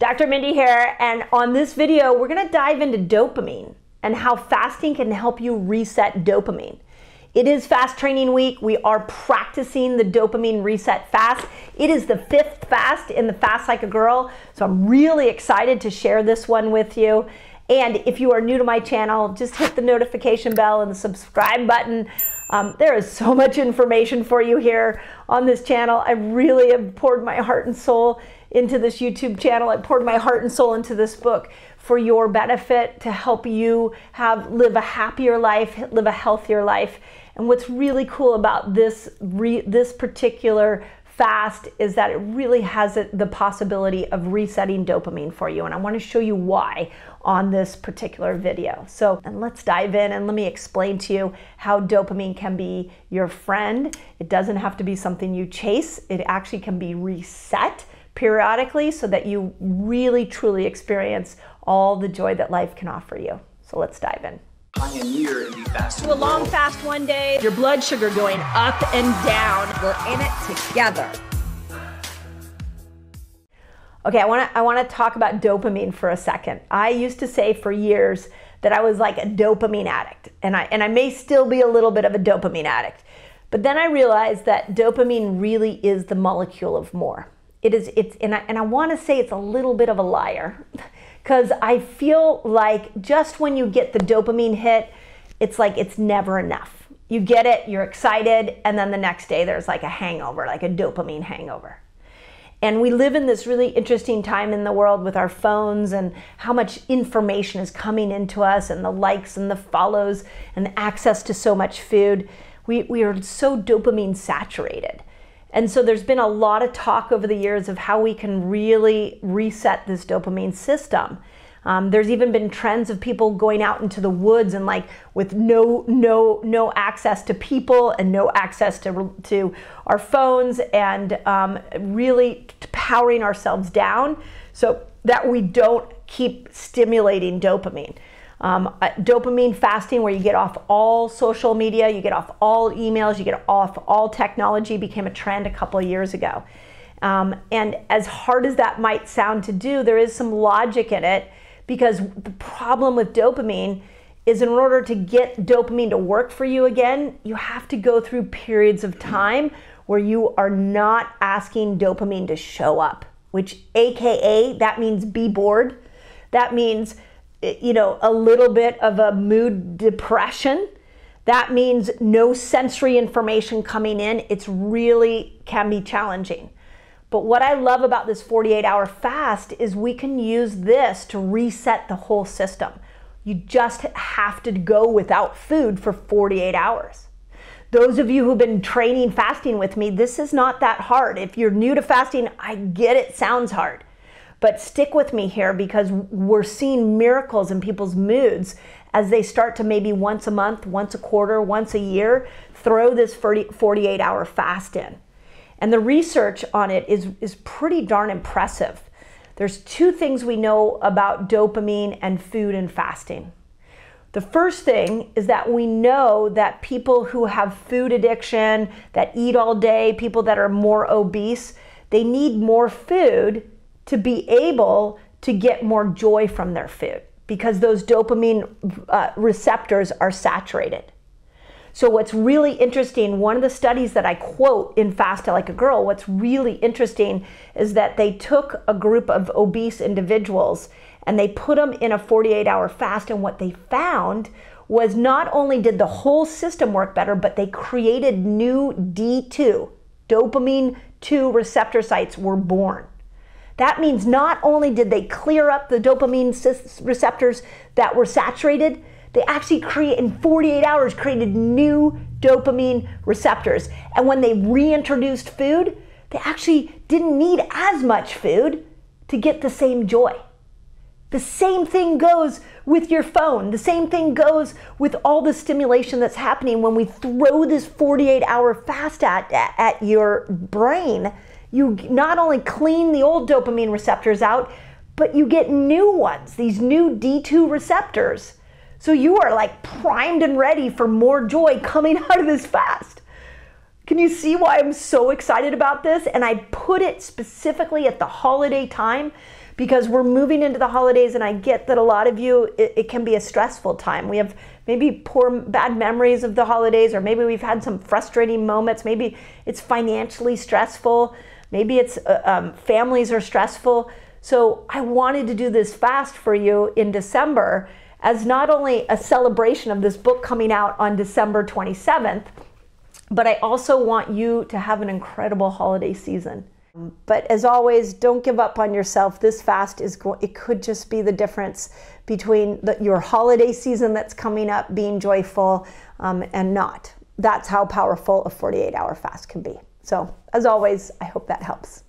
Dr. Mindy here, and on this video, we're gonna dive into dopamine and how fasting can help you reset dopamine. It is fast training week. We are practicing the dopamine reset fast. It is the fifth fast in the Fast Like a Girl, so I'm really excited to share this one with you. And if you are new to my channel, just hit the notification bell and the subscribe button. Um, there is so much information for you here on this channel. I really have poured my heart and soul into this YouTube channel. I poured my heart and soul into this book for your benefit to help you have live a happier life, live a healthier life. And what's really cool about this re, this particular fast is that it really has the possibility of resetting dopamine for you. And I want to show you why on this particular video. So, and let's dive in and let me explain to you how dopamine can be your friend. It doesn't have to be something you chase, it actually can be reset periodically so that you really truly experience all the joy that life can offer you. So, let's dive in pioneer in the fast. Do a long fast one day, your blood sugar going up and down. We're in it together. Okay, I want to I want to talk about dopamine for a second. I used to say for years that I was like a dopamine addict, and I and I may still be a little bit of a dopamine addict. But then I realized that dopamine really is the molecule of more. It is it's and I, and I want to say it's a little bit of a liar. Because I feel like just when you get the dopamine hit, it's like it's never enough. You get it, you're excited, and then the next day there's like a hangover, like a dopamine hangover. And we live in this really interesting time in the world with our phones and how much information is coming into us and the likes and the follows and the access to so much food. We, we are so dopamine saturated. And so there's been a lot of talk over the years of how we can really reset this dopamine system. Um, there's even been trends of people going out into the woods and like with no no no access to people and no access to to our phones and um, really powering ourselves down so that we don't keep stimulating dopamine. Um, uh, dopamine fasting, where you get off all social media, you get off all emails, you get off all technology, became a trend a couple of years ago. Um, and as hard as that might sound to do, there is some logic in it because the problem with dopamine is in order to get dopamine to work for you again, you have to go through periods of time where you are not asking dopamine to show up, which AKA, that means be bored. That means you know, a little bit of a mood depression. That means no sensory information coming in. It's really can be challenging. But what I love about this 48 hour fast is we can use this to reset the whole system. You just have to go without food for 48 hours. Those of you who've been training fasting with me, this is not that hard. If you're new to fasting, I get it sounds hard. But stick with me here because we're seeing miracles in people's moods as they start to maybe once a month, once a quarter, once a year throw this 48 hour fast in. And the research on it is, is pretty darn impressive. There's two things we know about dopamine and food and fasting. The first thing is that we know that people who have food addiction, that eat all day, people that are more obese, they need more food to be able to get more joy from their food because those dopamine uh, receptors are saturated. So, what's really interesting, one of the studies that I quote in Fast Like a Girl, what's really interesting is that they took a group of obese individuals and they put them in a 48 hour fast. And what they found was not only did the whole system work better, but they created new D2, dopamine 2 receptor sites were born. That means not only did they clear up the dopamine receptors that were saturated, they actually create in 48 hours created new dopamine receptors. And when they reintroduced food, they actually didn't need as much food to get the same joy. The same thing goes with your phone. The same thing goes with all the stimulation that's happening when we throw this 48 hour fast at, at your brain you not only clean the old dopamine receptors out, but you get new ones, these new D2 receptors. So you are like primed and ready for more joy coming out of this fast. Can you see why I'm so excited about this? And I put it specifically at the holiday time because we're moving into the holidays and I get that a lot of you it, it, can be a stressful time. We have maybe poor bad memories of the holidays or maybe we've had some frustrating moments. Maybe it's financially stressful. Maybe it's uh, um, families are stressful. So I wanted to do this fast for you in December as not only a celebration of this book coming out on December 27th, but I also want you to have an incredible holiday season. But as always, don't give up on yourself. This fast is going, it could just be the difference between the, your holiday season that's coming up being joyful um, and not. That's how powerful a 48 hour fast can be. So, as always, I hope that helps.